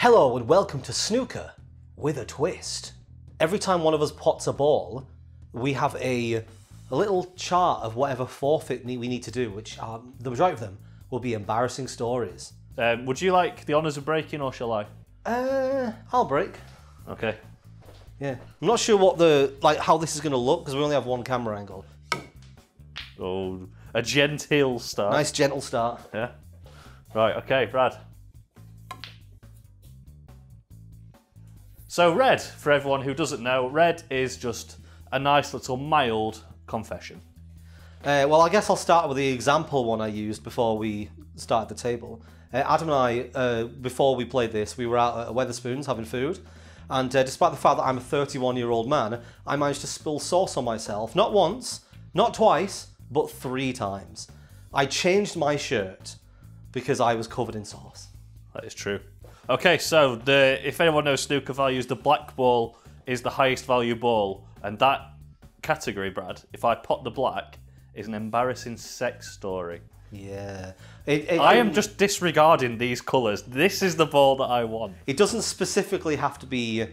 Hello and welcome to Snooker with a twist. Every time one of us pots a ball, we have a, a little chart of whatever forfeit we need to do, which um, the majority of them will be embarrassing stories. Um, would you like the honours of breaking or shall I? Uh, I'll break. Okay. Yeah, I'm not sure what the like how this is going to look because we only have one camera angle. Oh, a genteel start. Nice gentle start. Yeah. Right, okay, Brad. So, red, for everyone who doesn't know, red is just a nice little mild confession. Uh, well, I guess I'll start with the example one I used before we started the table. Uh, Adam and I, uh, before we played this, we were out at Wetherspoons having food, and uh, despite the fact that I'm a 31 year old man, I managed to spill sauce on myself not once, not twice, but three times. I changed my shirt because I was covered in sauce. That is true. Okay, so the if anyone knows snooker values, the black ball is the highest value ball, and that category, Brad, if I pot the black, is an embarrassing sex story. Yeah. It, it, I am just disregarding these colours. This is the ball that I want. It doesn't specifically have to be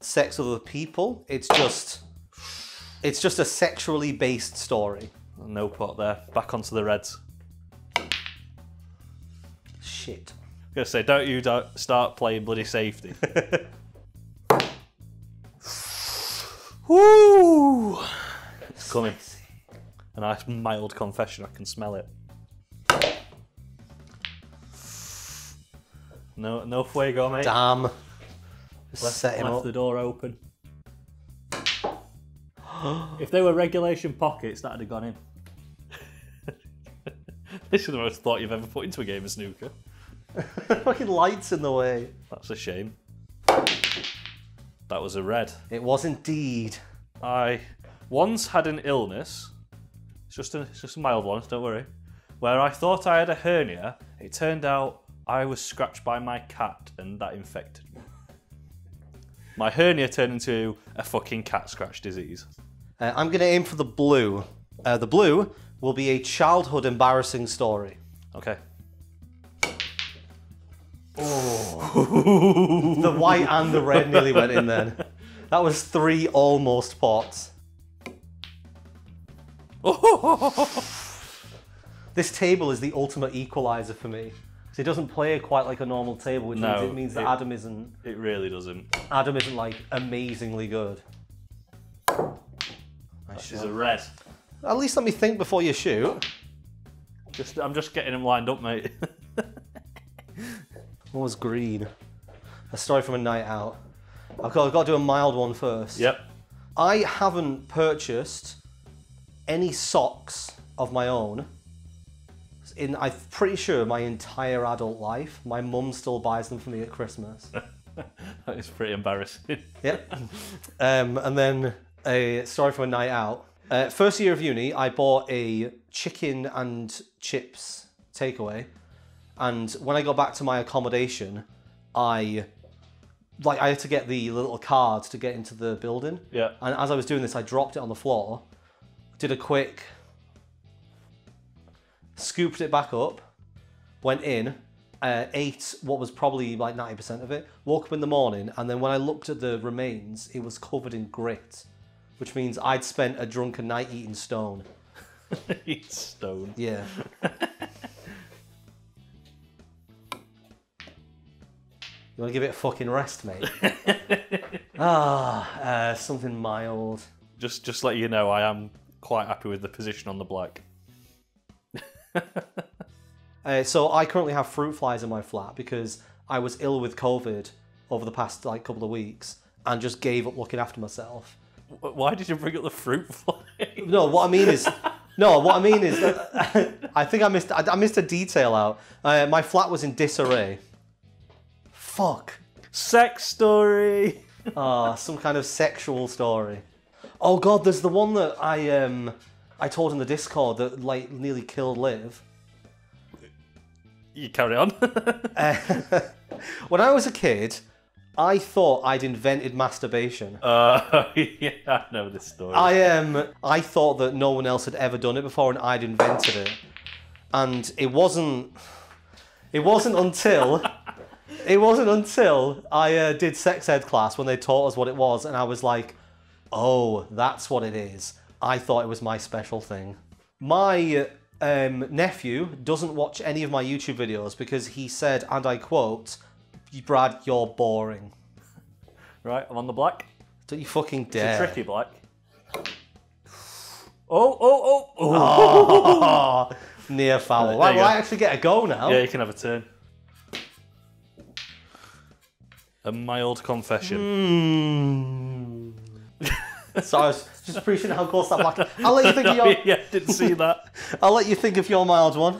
sex with other people. It's just, it's just a sexually based story. No pot there. Back onto the reds. Shit. Gonna say, don't you don't start playing bloody safety. Woo! It's coming. A nice mild confession. I can smell it. No, no fuego, mate. Damn. Just set him Left up. the door open. if they were regulation pockets, that'd have gone in. this is the most thought you've ever put into a game of snooker. Fucking lights in the way. That's a shame. That was a red. It was indeed. I once had an illness. It's just a, it's just a mild one, don't worry. Where I thought I had a hernia. It turned out I was scratched by my cat and that infected me. My hernia turned into a fucking cat scratch disease. Uh, I'm going to aim for the blue. Uh, the blue will be a childhood embarrassing story. Okay. Oh. The white and the red nearly went in then. That was three almost pots. This table is the ultimate equalizer for me. 'Cause it doesn't play quite like a normal table, which No, means it means that it- Adam isn't It really doesn't. Adam isn't like amazingly good. This is a red. At least let me think before you shoot. Just, I'm just getting them lined up, mate. Was green? A story from a night out. I've got, I've got to do a mild one first. yep. I haven't purchased any socks of my own in I'm pretty sure my entire adult life. My mum still buys them for me at Christmas. That is pretty embarrassing. yep. Um, and then a story from a night out. Uh, first year of uni, I bought a chicken and chips takeaway, and when I got back to my accommodation, I like I had to get the little card to get into the building. Yeah. And as I was doing this, I dropped it on the floor, did a quick, scooped it back up, went in, uh, ate what was probably like 90% of it, woke up in the morning, and then when I looked at the remains, it was covered in grit, which means I'd spent a drunken night eating stone. Eat stone. Yeah. You want to give it a fucking rest, mate? ah, uh, something mild. Just, just let you know, I am quite happy with the position on the black. Uh, so I currently have fruit flies in my flat because I was ill with COVID over the past like couple of weeks and just gave up looking after myself. Why did you bring up the fruit fly? No, what I mean is, no, what I mean is, that I think I missed, I, I missed a detail out. Uh, my flat was in disarray. Fuck. Sex story. Ah, some kind of sexual story. Oh god, there's the one that I um I told in the Discord that like nearly killed Liv. You carry on. When I was a kid, I thought I'd invented masturbation. uh, yeah, I know this story. I um I thought that no one else had ever done it before and I'd invented it. And it wasn't it wasn't until It wasn't until I uh, did sex ed class when they taught us what it was, and I was like, oh, that's what it is. I thought it was my special thing. My um, nephew doesn't watch any of my YouTube videos because he said, and I quote, Brad, you're boring. Right, I'm on the black. Don't you fucking dare. It's a tricky black. Oh, oh, oh, oh. Oh, near foul. Right, Right, will go. I actually get a go now? Yeah, you can have a turn. A mild confession. So I was just appreciating how close that black. I'll let you think of your. yeah, didn't see that. I'll let you think of your mild one.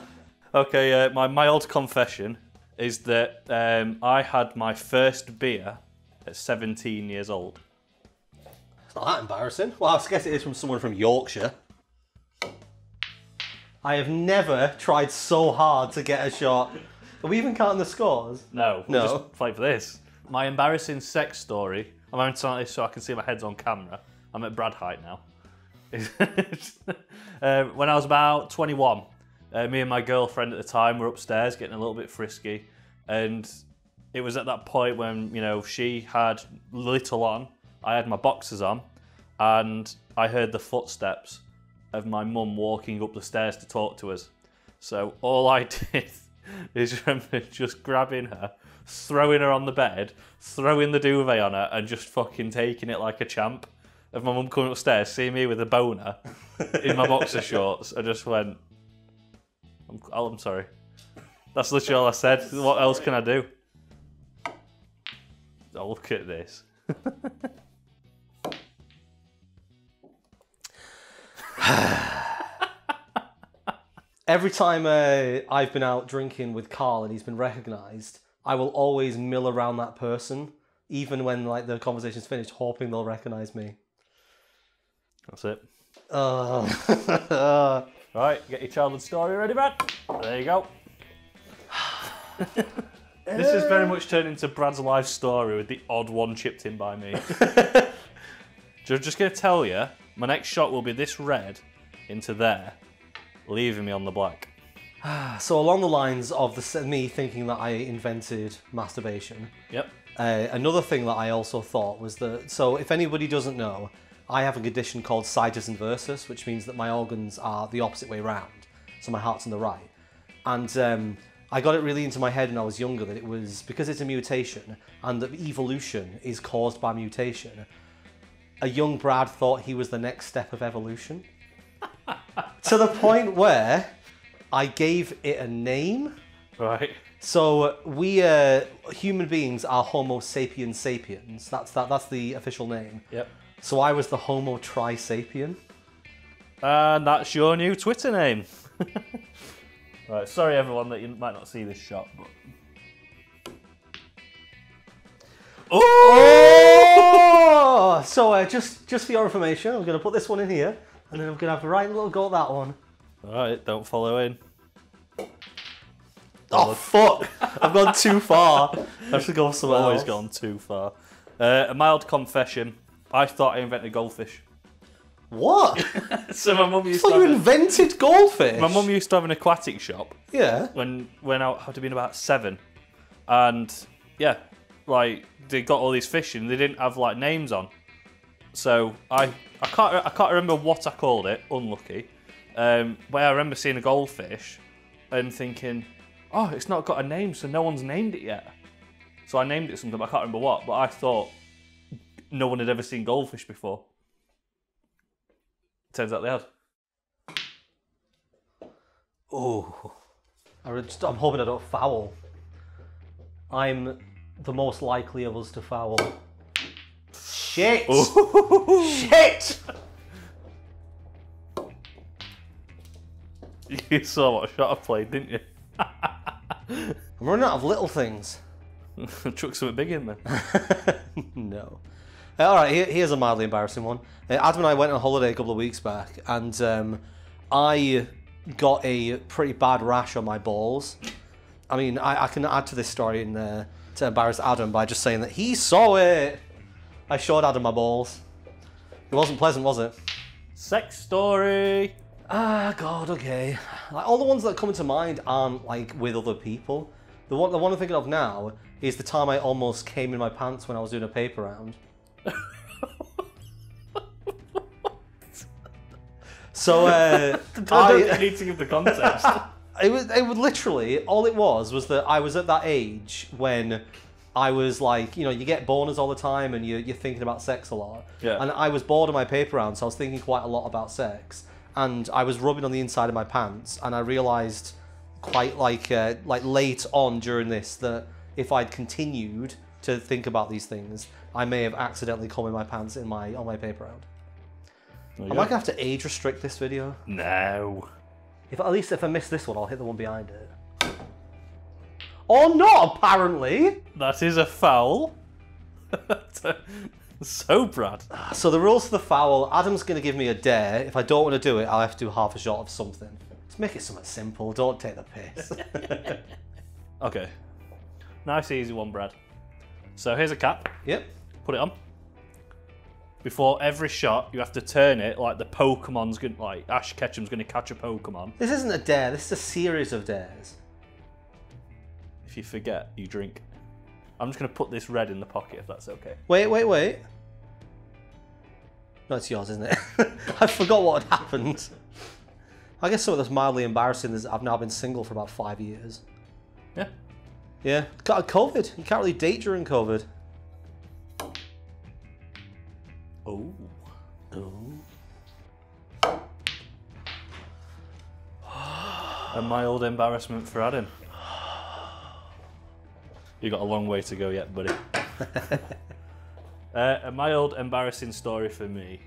Okay, uh, my mild confession is that um, I had my first beer at 17 years old. It's not that embarrassing. Well, I guess it is from someone from Yorkshire. I have never tried so hard to get a shot. Are we even counting the scores? No, we'll No. just fight for this. My embarrassing sex story. I'm having to this so I can see my head's on camera. I'm at Brad height now. uh, when I was about 21, uh, me and my girlfriend at the time were upstairs getting a little bit frisky, and it was at that point when you know she had little on, I had my boxers on, and I heard the footsteps of my mum walking up the stairs to talk to us. So all I did is remember just grabbing her, throwing her on the bed, throwing the duvet on her, and just fucking taking it like a champ. Of my mum coming upstairs, seeing me with a boner in my boxer shorts, I just went, I'm, oh, I'm sorry. That's literally all I said. What else can I do? Oh, look at this. Every time uh, I've been out drinking with Carl and he's been recognised, I will always mill around that person, even when like the conversation's finished, hoping they'll recognise me. That's it. Uh, Right, get your childhood story ready, Brad. There you go. this is very much turned into Brad's life story with the odd one chipped in by me. just, just going to tell you, my next shot will be this red into there, leaving me on the black. so along the lines of the me thinking that I invented masturbation, Yep. Uh, another thing that I also thought was that, so if anybody doesn't know, I have a condition called situs inversus, which means that my organs are the opposite way round. So my heart's on the right. And um, I got it really into my head when I was younger that it was because it's a mutation and that evolution is caused by mutation. A young Brad thought he was the next step of evolution. to the point where I gave it a name. Right. So we uh, human beings are Homo sapiens sapiens. That's that. That's the official name. Yep. So I was the Homo trisapien. And that's your new Twitter name. right, sorry everyone that you might not see this shot, but. Oh! so uh, just just for your information, I'm going to put this one in here, and then I'm going to have a right little go at that one. Alright, don't follow in. Oh fuck! I've gone too far. I to go somewhere Always else. gone too far. Uh, a mild confession. I thought I invented goldfish. What? So my mum I used to thought you have a, invented goldfish. my mum used to have an aquatic shop Yeah. when when I had to been about seven, and yeah, like they got all these fish and they didn't have like names on. So I I can't I can't remember what I called it. Unlucky, um, but I remember seeing a goldfish and thinking, oh, it's not got a name, so no one's named it yet. So I named it something, I can't remember what. But I thought no one had ever seen goldfish before. Turns out they had. Oh, I'm hoping I don't foul. I'm the most likely of us to foul. Shit! Shit! You saw what shot I played, didn't you? I'm running out of little things. Chuck something big in there. no. Uh, all right, here, here's a mildly embarrassing one. Uh, Adam and I went on holiday a couple of weeks back, and um, I got a pretty bad rash on my balls. I mean, I, I can add to this story in there to embarrass Adam by just saying that he saw it. I showed Adam my balls. It wasn't pleasant, was it? Sex story. Ah, God, okay. Like all the ones that come to mind aren't like with other people. The one, the one I'm thinking of now is the time I almost came in my pants when I was doing a paper round. so uh, I don't I, need to give the context. it was it was literally all it was was that I was at that age when I was like, you know, you get boners all the time and you're, you're thinking about sex a lot. Yeah. And I was bored of my paper round, so I was thinking quite a lot about sex. And I was rubbing on the inside of my pants, and I realised quite like uh, like late on during this that if I'd continued to think about these things, I may have accidentally come in my pants in my on my paper round. Am I gonna have to age restrict this video. No. If at least if I miss this one, I'll hit the one behind it. Or not, apparently. That is a foul. so, Brad. Ah, so the rules for the foul, Adam's going to give me a dare. If I don't want to do it, I'll have to do half a shot of something. Let's make it something simple. Don't take the piss. Okay. Nice, easy one, Brad. So, here's a cap. yep. Put it on. Before every shot, you have to turn it like the Pokemon's going to, like Ash Ketchum's going to catch a Pokemon. This isn't a dare. This is a series of dares. If you forget, you drink. I'm just going to put this red in the pocket if that's okay. Wait, wait, wait. No, it's yours, isn't it? I forgot what had happened. I guess some of that's mildly embarrassing is I've now been single for about five years. Yeah. Yeah. Got COVID. You can't really date during COVID. Oh. Oh. A mild embarrassment for Adam. You got a long way to go yet, buddy. uh, a mild embarrassing story for me.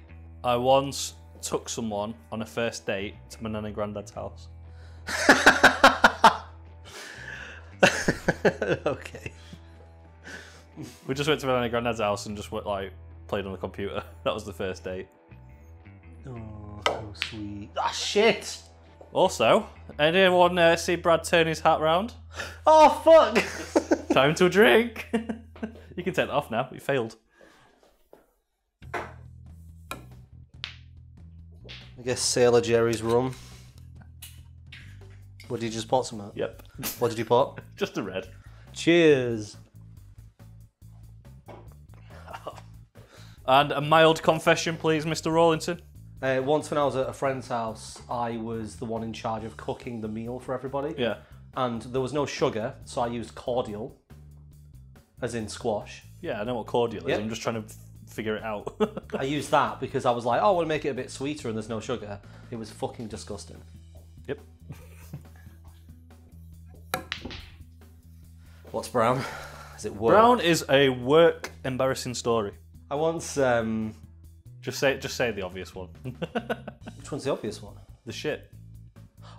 I once took someone on a first date to my nan and granddad's house. okay. We just went to my nan and granddad's house and just went, like played on the computer. That was the first date. Oh, so sweet. Ah, shit! Also, anyone uh, see Brad turn his hat round? Oh, fuck! Time to drink. you can take that off now. We failed. I guess Sailor Jerry's rum. What did you just pot some at? Yep. What did you pot? Just a red. Cheers. And a mild confession, please, Mr. Rawlinson. Uh, once when I was at a friend's house, I was the one in charge of cooking the meal for everybody. Yeah. And there was no sugar, so I used cordial, as in squash. Yeah, I know what cordial is. I'm just trying to f- figure it out. I used that because I was like, oh, I want to make it a bit sweeter and there's no sugar. It was fucking disgusting. yep. What's brown? Is it work? Brown is a work embarrassing story. I once. Um, Just say just say the obvious one. which one's the obvious one? the shit.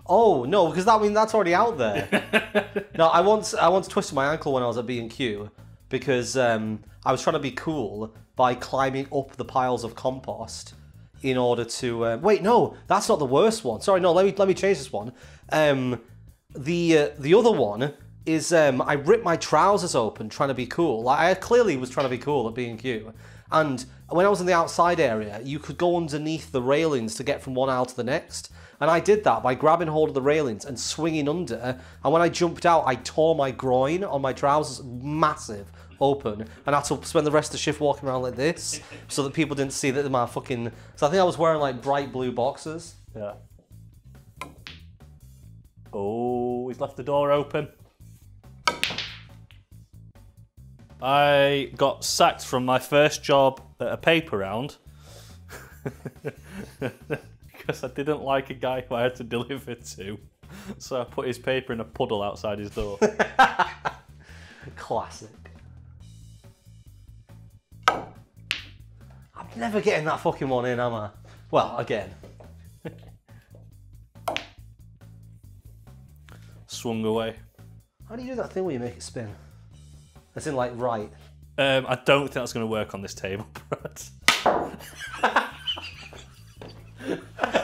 Oh no, because that I mean that's already out there. no, I once I once twisted my ankle when I was at B and Q because um, I was trying to be cool by climbing up the piles of compost in order to. Uh, wait, no, that's not the worst one. Sorry, no, let me let me change this one. Um, the uh, the other one is um, I ripped my trousers open trying to be cool. Like, I clearly was trying to be cool at B and Q, and when I was in the outside area, you could go underneath the railings to get from one aisle to the next. And I did that by grabbing hold of the railings and swinging under. And when I jumped out, I tore my groin on my trousers, massive, open. And I had to spend the rest of the shift walking around like this so that people didn't see that my fucking. So I think I was wearing like bright blue boxers. Yeah. Oh, he's left the door open. I got sacked from my first job at a paper round because I didn't like a guy who I had to deliver to. So I put his paper in a puddle outside his door. Classic. Never getting that fucking one in, am I? Well, again. Swung away. How do you do that thing where you make it spin? As in, like, right. Um, I don't think that's going to work on this table, Brad.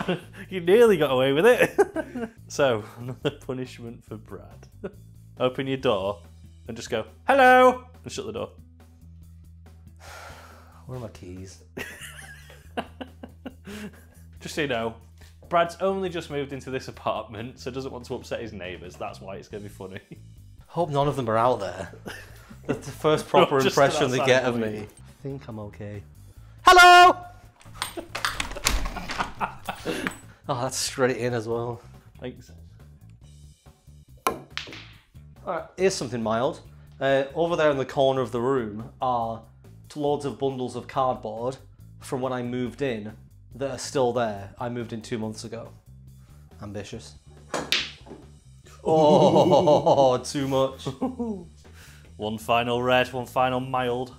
you nearly got away with it. so, another punishment for Brad. Open your door and just go, hello, and shut the door. Where are my keys? Just so you know, Brad's only just moved into this apartment, so doesn't want to upset his neighbours. That's why it's going to be funny. Hope none of them are out there. That's the first proper impression they get of of me. I think I'm okay. Hello! oh, that's straight in as well. Thanks. Alright, here's something mild. Uh, over there in the corner of the room are loads of bundles of cardboard from when I moved in that are still there. I moved in two months ago. Ambitious. Oh, too much. One final red, one final mild.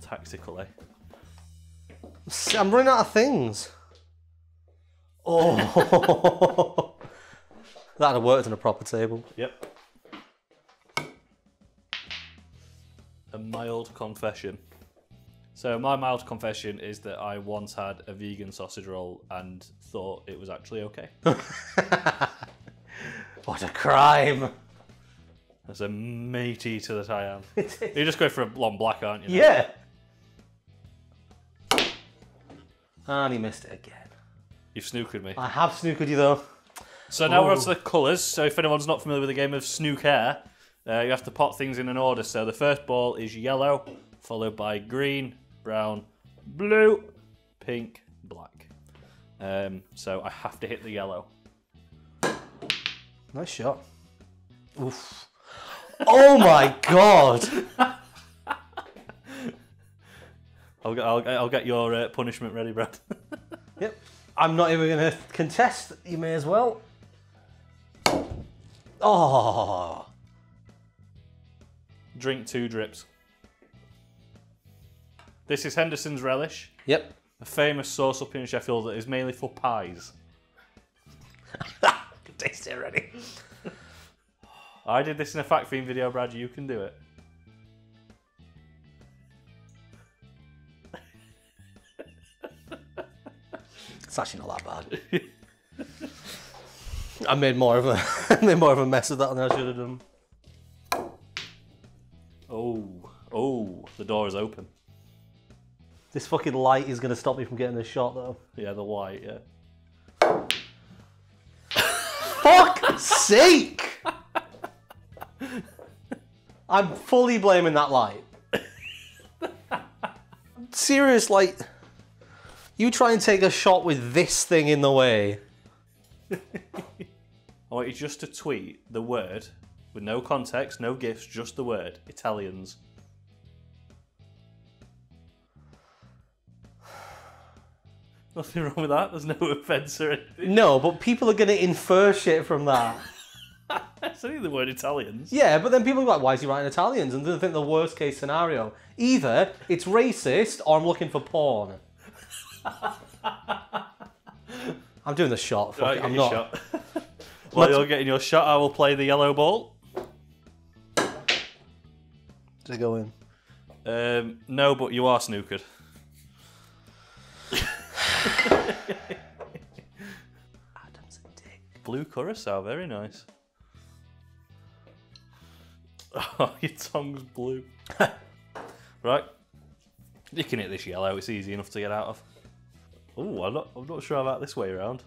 Tactical, eh? I'm running out of things. Oh, that'd have worked on a proper table. Yep. Confession. So my mild confession is that I once had a vegan sausage roll and thought it was actually okay. What a crime! As a meat eater that I am. You're just going for a long black, aren't you? Yeah. And he missed it again. You've snookered me. I have snookered you though. So now we're on to the colours. So if anyone's not familiar with the game of snooker, uh, you have to pot things in an order. So the first ball is yellow, followed by green, brown, blue, pink, black. Um, so I have to hit the yellow. Nice shot. Oof. Oh my god! I'll get, I'll, I'll get your uh, punishment ready, Brad. Yep. I'm not even going to contest. You may as well. Oh. Drink two drips. This is Henderson's Relish, Yep. a famous sauce up in Sheffield that is mainly for pies. Can taste it already. I did this in a fact fiend video, Brad. You can do it. It's actually not that bad. I made more of a I made more of a mess of that than I should have done. Oh, oh, the door is open. This fucking light is going to stop me from getting a shot though. Yeah, the light, yeah. Fuck sake! I'm fully blaming that light. Serious, like, you try and take a shot with this thing in the way. I want you just to tweet the word with no context, no gifts, just the word Italians. Nothing wrong with that. There's no offence or anything. No, but people are going to infer shit from that. It's only the word Italians. Yeah, but then people are like, why is he writing Italians? And they think the worst case scenario. Either it's racist or I'm looking for porn. I'm doing the shot. Fuck Right, it, I'm not. shot. While you're getting your shot, I will play the yellow ball. Does it go in? Um, no, but you are snookered. Adam's a dick. Blue curacao, very nice. Oh, your tongue's blue. right, you can hit this yellow. It's easy enough to get out of. Oh, I'm not. I'm not sure about this way around.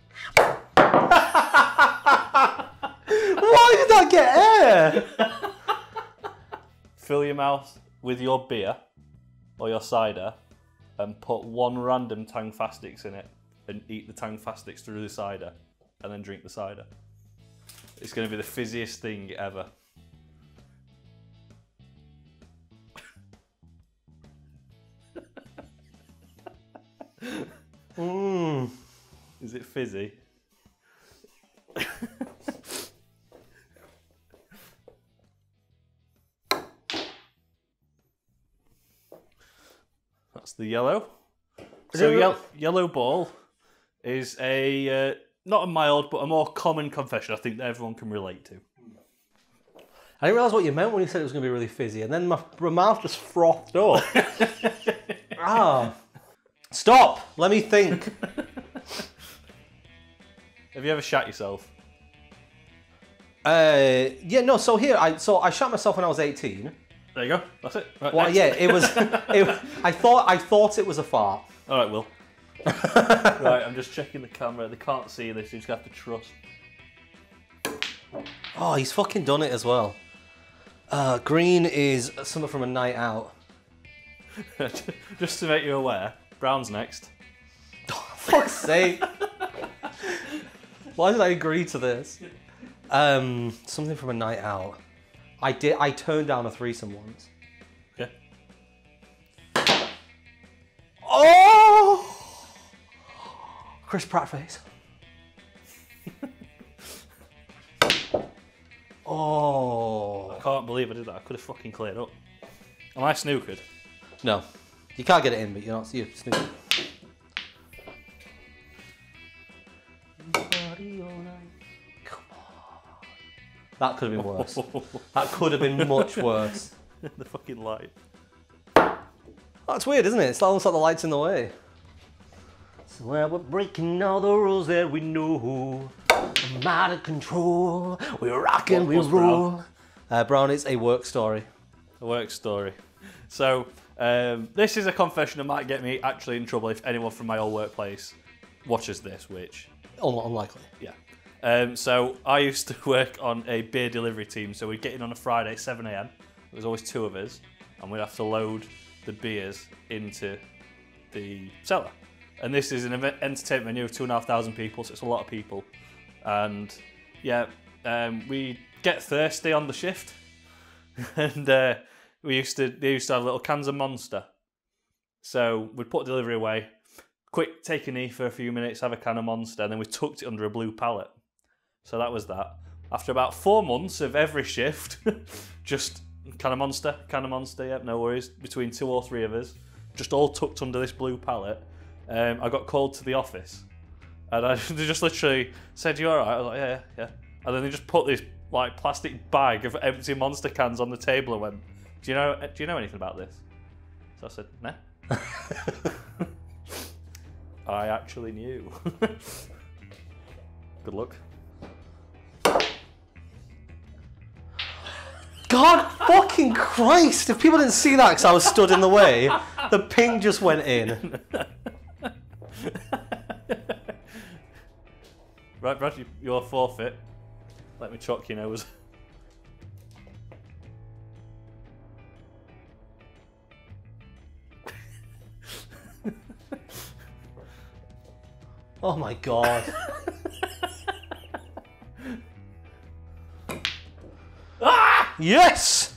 Why did that get air? Fill your mouth with your beer or your cider, and put one random Tangfastics in it, and eat the Tangfastics through the cider, and then drink the cider. It's going to be the fizziest thing ever. Mm. Is it fizzy? The yellow. So it yellow ball is a uh, not a mild but a more common confession. I think that everyone can relate to. I didn't realise what you meant when you said it was going to be really fizzy, and then my, my mouth just frothed up. ah. Stop! Let me think. Have you ever shat yourself? Uh, yeah, no. So here, I so I shot myself when I was eighteen. There you go. That's it. Right, Well, next. yeah, it was. It, I thought I thought it was a fart. All right, Will. right, I'm just checking the camera. They can't see this. You just have to trust. Oh, he's fucking done it as well. Uh, green is something from a night out. Just to make you aware, brown's next. Fuck's sake. Why did I agree to this? Um, something from a night out. I did. I turned down a threesome once. Okay. Oh! Chris Pratt face. oh. I can't believe I did that. I could have fucking cleared up. Am I snookered? No. You can't get it in, but you're not. You're snooping. That could have been worse. that could have been much worse. the fucking light. That's weird, isn't it? It's almost like the light's in the way. So well, we're breaking all the rules that we know. I'm out of control. We rock and we was roll. Uh, Brown is a work story. A work story. So, um, this is a confession that might get me actually in trouble if anyone from my old workplace watches this, which, unlikely. yeah. Um, so, I used to work on a beer delivery team, so we'd get in on a Friday at 7am. There was always two of us, and we'd have to load the beers into the cellar. And this is an event, entertainment venue of two and a half thousand people, so it's a lot of people. And yeah, um, we get thirsty on the shift, and uh, we used to they used to have little cans of Monster. So we'd put delivery away, quick take a knee for a few minutes, have a can of Monster, and then we tucked it under a blue pallet. So that was that. After about four months of every shift, just can of Monster, can of Monster, yep, no worries. Between two or three of us, just all tucked under this blue pallet. Um, I got called to the office, and I they just literally said, "You all right?" I was like, "Yeah, yeah, yeah." And then they just put this like plastic bag of empty Monster cans on the table and went, "Do you know? Do you know anything about this?" So I said, "Nah." I actually knew. Good luck. God fucking Christ! If people didn't see that because I was stood in the way, the ping just went in. Right, Brad, you, you're forfeit. Let me chalk your nose. Oh my god. Yes!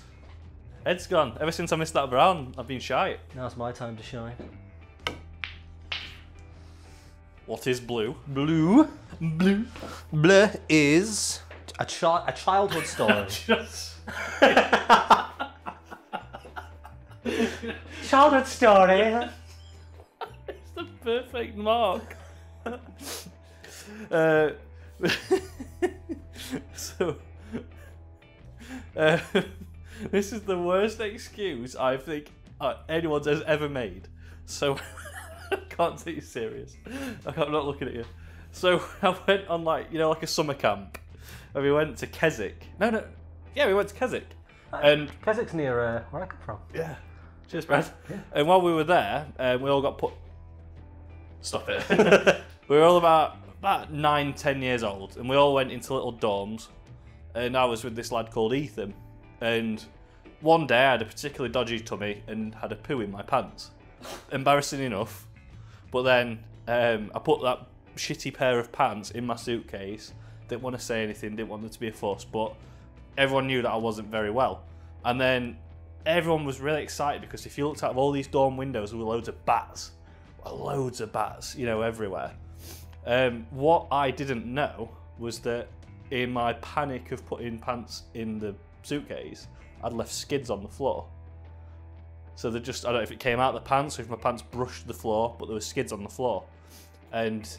Ed's gone. Ever since I missed that brown, I've been shy. Now it's my time to shine. What is blue? Blue. Blue. Blue is a, chi- a childhood story. Childhood story. it's the perfect mark. uh, so, uh, this is the worst excuse I think uh, anyone has ever made. So, I can't take you serious. I am not looking at you. So, I went on like you know like a summer camp, and we went to Keswick. No, no, yeah, we went to Keswick, and Keswick's near uh, where I come from. yeah. Cheers, Brad. Yeah. And while we were there, um, we all got put. Stop it. we were all about about nine, ten years old, and we all went into little dorms. And I was with this lad called Ethan. And one day I had a particularly dodgy tummy and had a poo in my pants. Embarrassing enough. But then um, I put that shitty pair of pants in my suitcase. Didn't want to say anything, didn't want there to be a fuss, but everyone knew that I wasn't very well. And then everyone was really excited because if you looked out of all these dorm windows, there were loads of bats. Loads of bats, you know, everywhere. Um, what I didn't know was that in my panic of putting pants in the suitcase, I'd left skids on the floor. So they just, I don't know if it came out of the pants or if my pants brushed the floor, but there were skids on the floor. And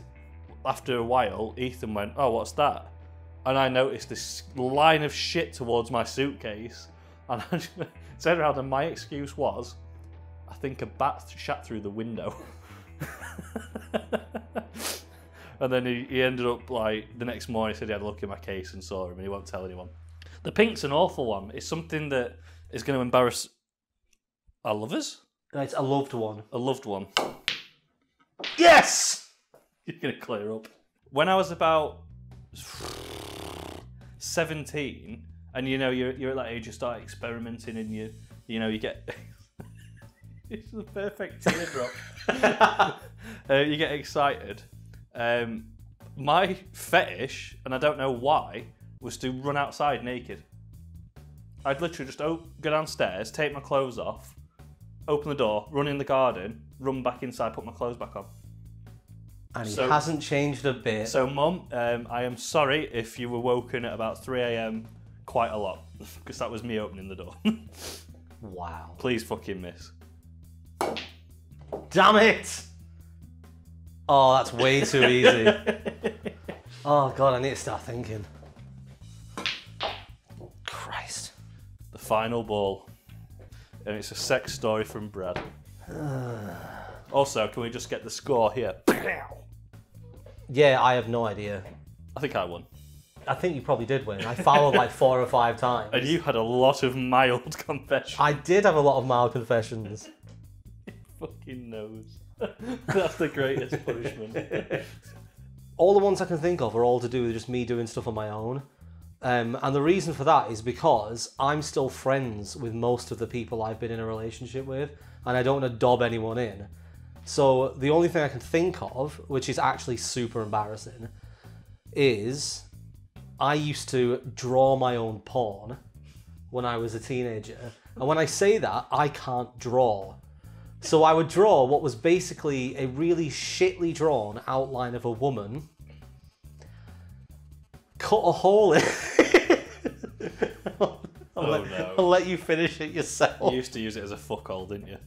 after a while, Ethan went, Oh, what's that? And I noticed this line of shit towards my suitcase. And I turned around, and my excuse was, I think a bat shat through the window. and then he, he ended up like the next morning. He said he had a look in my case and saw him, and he won't tell anyone. The pink's an awful one. It's something that is going to embarrass our lovers, It's a loved one. a loved one. Yes! You're going to clear up. When I was about 17 and you know you're you're at that age you start experimenting and you you know you get it's the perfect teardrop. uh, you get excited. Um, my fetish, and I don't know why, was to run outside naked. I'd literally just op- go downstairs, take my clothes off, open the door, run in the garden, run back inside, put my clothes back on. And he hasn't changed a bit. So, Mum, um, I am sorry if you were woken at about 3 a.m. quite a lot, because that was me opening the door. wow. Please fucking miss. Damn it! Oh, that's way too easy. oh god, I need to start thinking. Christ. The final ball. And it's a sex story from Brad. also, can we just get the score here? Yeah, I have no idea. I think I won. I think you probably did win. I fouled like four or five times. And you had a lot of mild confessions. I did have a lot of mild confessions. fucking knows. That's the greatest punishment. all the ones I can think of are all to do with just me doing stuff on my own. Um, and the reason for that is because I'm still friends with most of the people I've been in a relationship with, and I don't want to dob anyone in. So the only thing I can think of, which is actually super embarrassing, is I used to draw my own porn when I was a teenager. And when I say that, I can't draw. So I would draw what was basically a really shitly drawn outline of a woman, cut a hole in. I'll, Oh, let, no. I'll let you finish it yourself. You used to use it as a fuckhole, didn't you?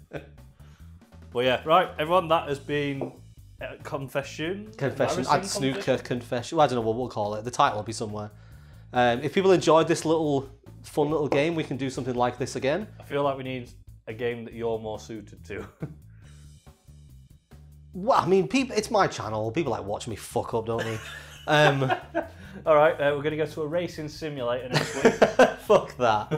Well, yeah, right, everyone, that has been uh, confession. confession. I'd snooker confession? confession. Well, I don't know what we'll call it. The title will be somewhere. Um, if people enjoyed this little fun little game, we can do something like this again. I feel like we need a game that you're more suited to. Well, I mean, people, it's my channel. People like watch me fuck up, don't they? Um, All right, uh, we're going to go to a racing simulator next week. Fuck that.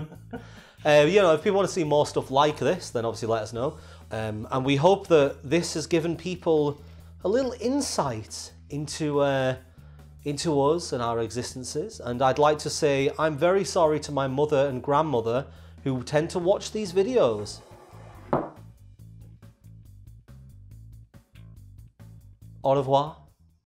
uh, you know, if people want to see more stuff like this, then obviously let us know. Um, and we hope that this has given people a little insight into uh, into us and our existences. And I'd like to say I'm very sorry to my mother and grandmother who tend to watch these videos. Au revoir.